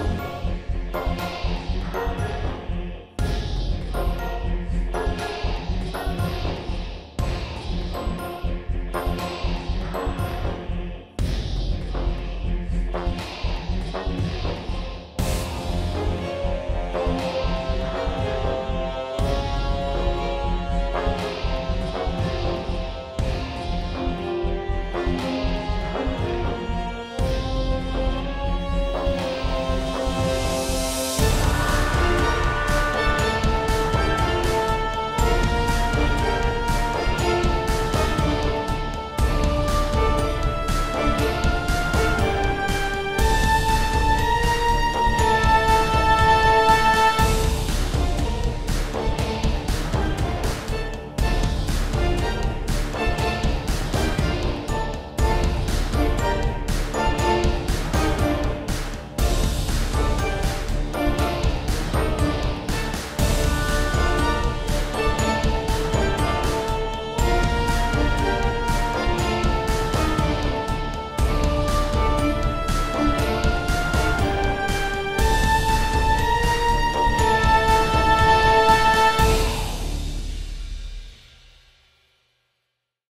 Bye.